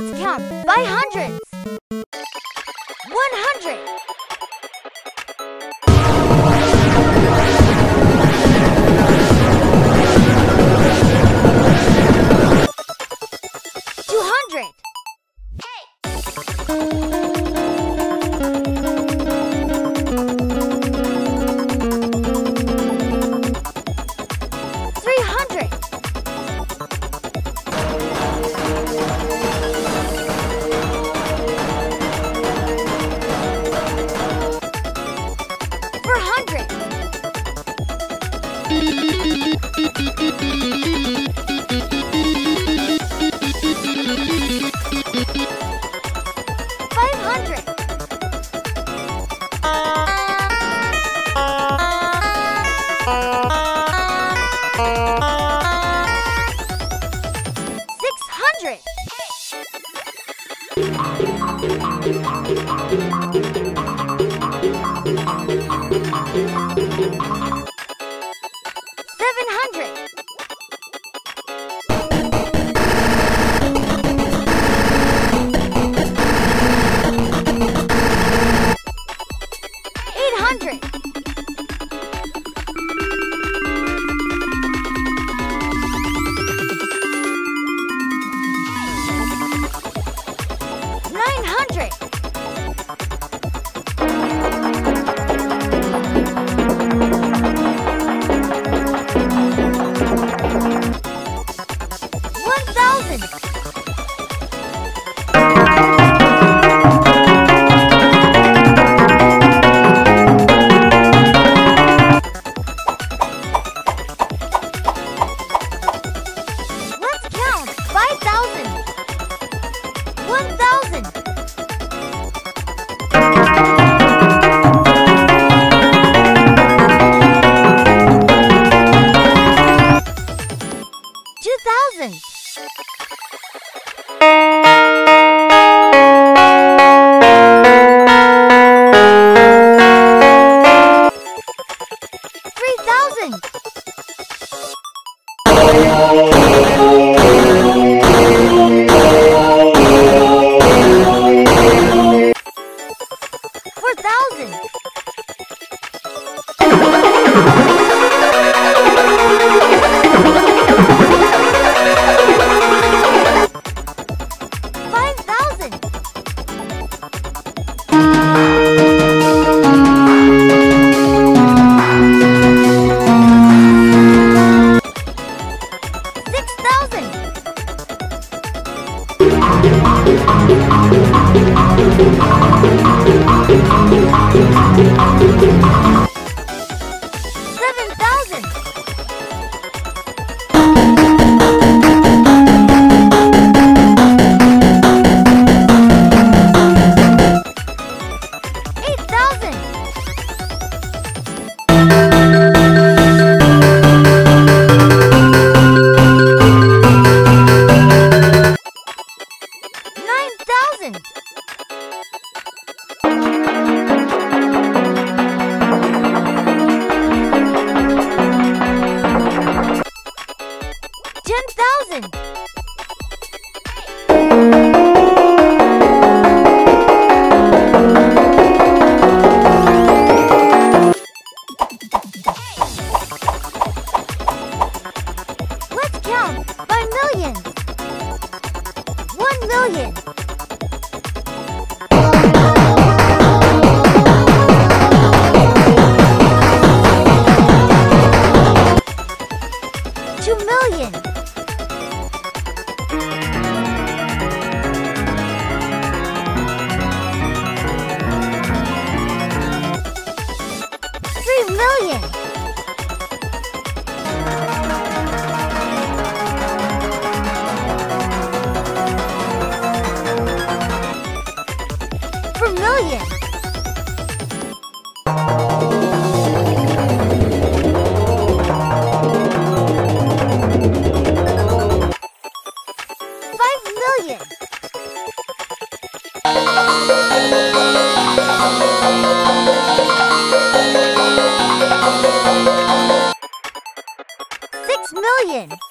Let's count by hundreds. One hundred. Two hundred. Hey. 100! present I'm gonna go billion. Six million.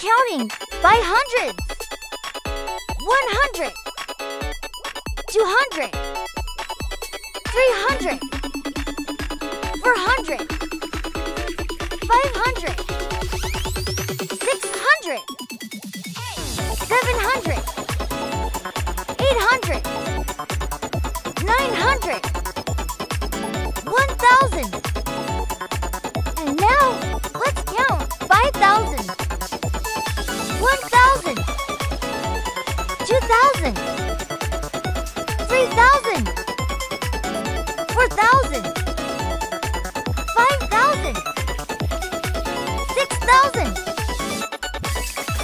counting by hundreds. 100, 200, 300, 400, 500, 600, 700, 800, 900, 1000, Four thousand. Five thousand. Six thousand.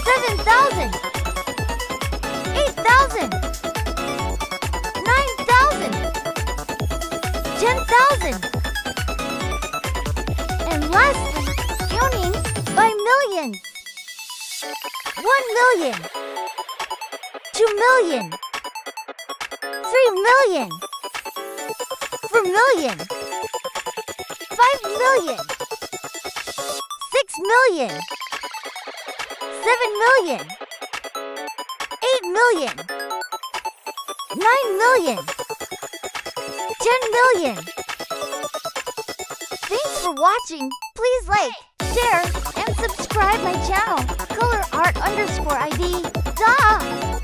Seven thousand. Eight thousand. Nine thousand. Ten thousand. And lastly, counting by millions. One million. Two million. Three million. Four million. Five million. Six million. Seven million. Eight million. Nine million. Ten million. Thanks for watching. Please like, share, and subscribe my channel. Color Art underscore ID. Duh!